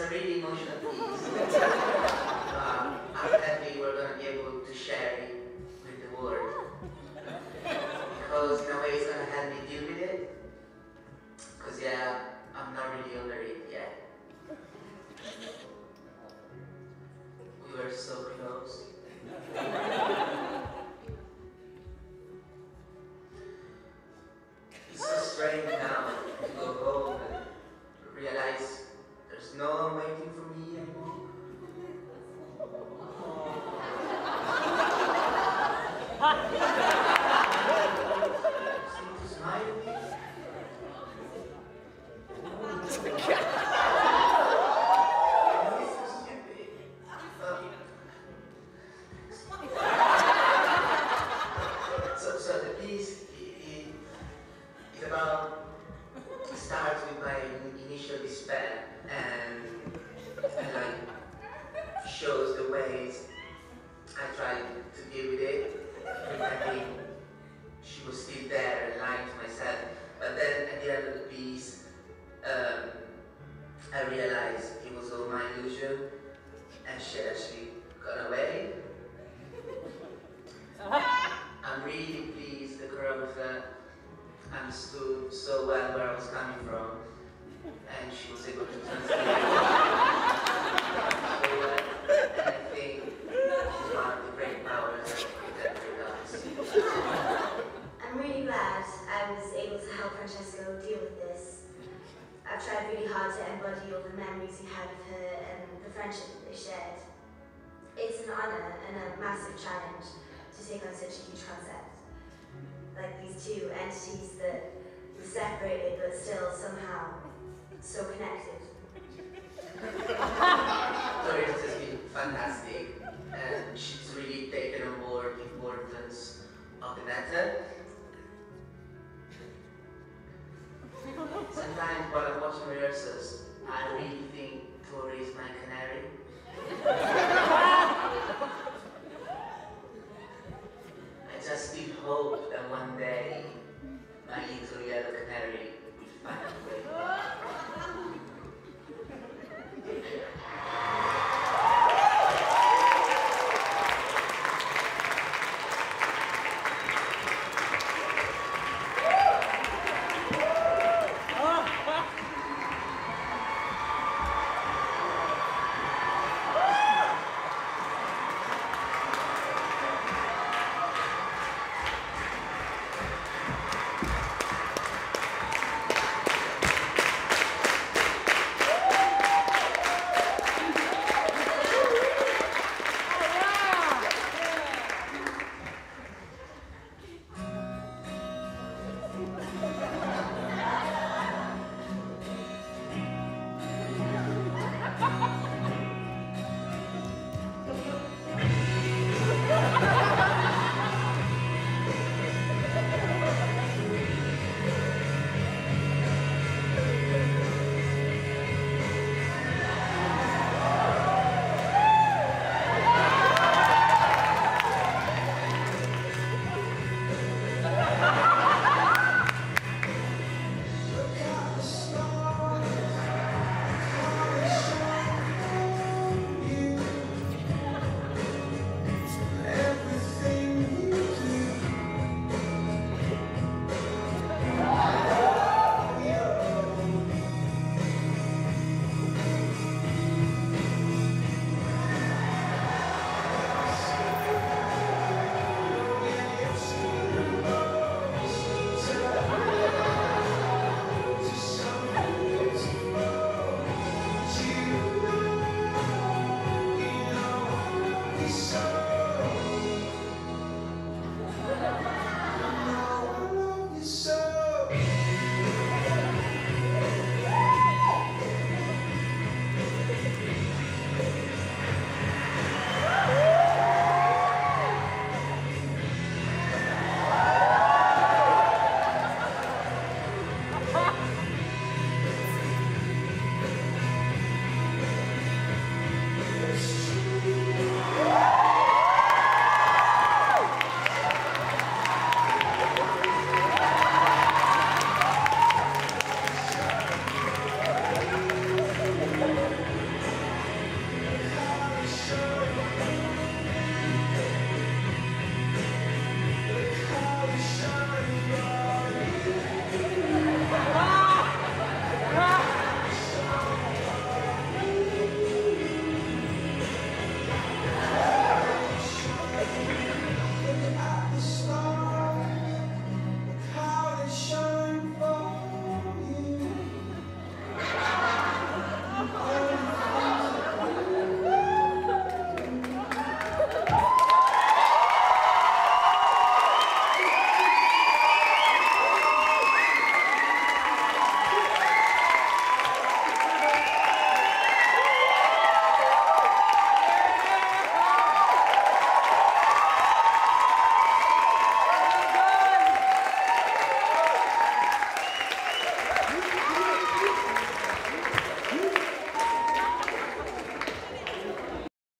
a really emotional piece. uh, I'm happy we're gonna be able to share it with the world. Because a way it's gonna help me deal with it. It starts with my initial despair and, like shows the ways I tried to deal with it, understood so well where I was coming from and she was able to translate it. And I think she's one of the great powers that contemporary does. I'm really glad I was able to help Francesco deal with this. I've tried really hard to embody all the memories he had of her and the friendship that they shared. It's an honour and a massive challenge to take on such a huge concept. Like these two entities that separated but still somehow so connected. hope that one day my little yellow canary would find a way.